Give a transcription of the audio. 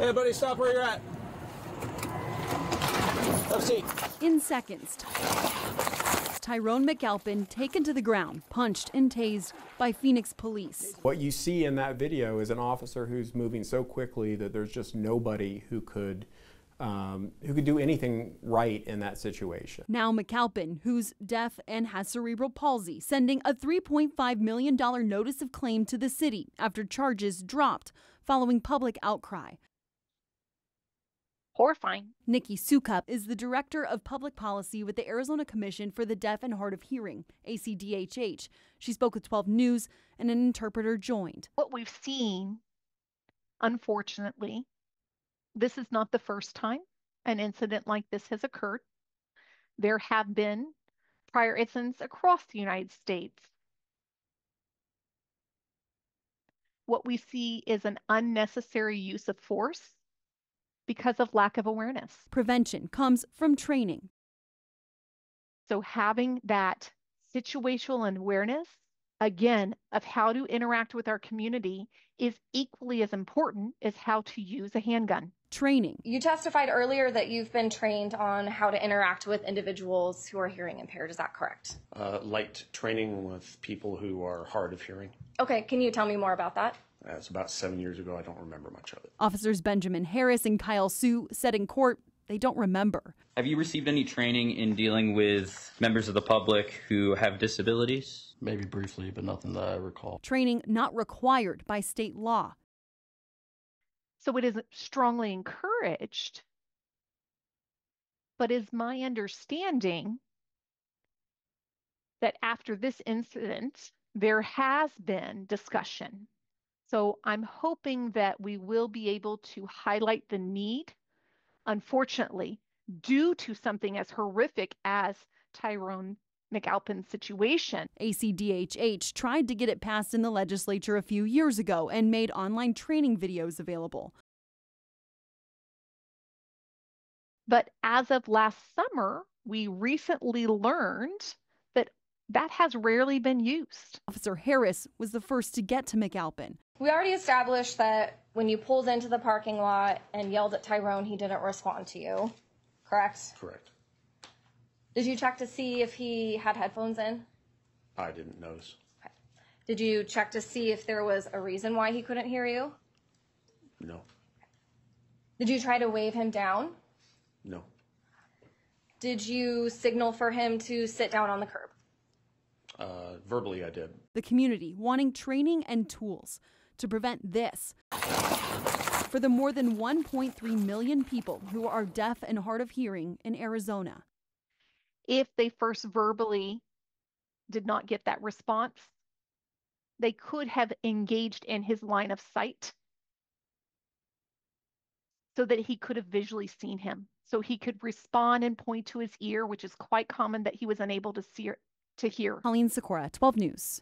Hey, buddy, stop where you're at. Have a seat. In seconds, Tyrone McAlpin taken to the ground, punched and tased by Phoenix police. What you see in that video is an officer who's moving so quickly that there's just nobody who could um, who could do anything right in that situation. Now McAlpin, who's deaf and has cerebral palsy, sending a $3.5 million notice of claim to the city after charges dropped following public outcry. Horrifying. Nikki Sukup is the Director of Public Policy with the Arizona Commission for the Deaf and Hard of Hearing, ACDHH. She spoke with 12 News and an interpreter joined. What we've seen, unfortunately, this is not the first time an incident like this has occurred. There have been prior incidents across the United States. What we see is an unnecessary use of force because of lack of awareness. Prevention comes from training. So having that situational awareness, again, of how to interact with our community is equally as important as how to use a handgun. Training. You testified earlier that you've been trained on how to interact with individuals who are hearing impaired. Is that correct? Uh, light training with people who are hard of hearing. Okay, can you tell me more about that? Uh, That's about seven years ago. I don't remember much of it. Officers Benjamin Harris and Kyle Sue said in court they don't remember. Have you received any training in dealing with members of the public who have disabilities? Maybe briefly, but nothing that I recall. Training not required by state law. So it is strongly encouraged, but is my understanding that after this incident, there has been discussion. So I'm hoping that we will be able to highlight the need. Unfortunately, due to something as horrific as Tyrone McAlpin's situation. ACDHH tried to get it passed in the legislature a few years ago and made online training videos available. But as of last summer, we recently learned that that has rarely been used. Officer Harris was the first to get to McAlpin. We already established that when you pulled into the parking lot and yelled at Tyrone, he didn't respond to you, correct? Correct. Did you check to see if he had headphones in? I didn't notice. Okay. Did you check to see if there was a reason why he couldn't hear you? No. Did you try to wave him down? No. Did you signal for him to sit down on the curb? Uh, verbally, I did. The community wanting training and tools to prevent this. For the more than 1.3 million people who are deaf and hard of hearing in Arizona. If they first verbally did not get that response, they could have engaged in his line of sight so that he could have visually seen him. So he could respond and point to his ear, which is quite common that he was unable to see or to hear. Colleen Sikora, 12 News.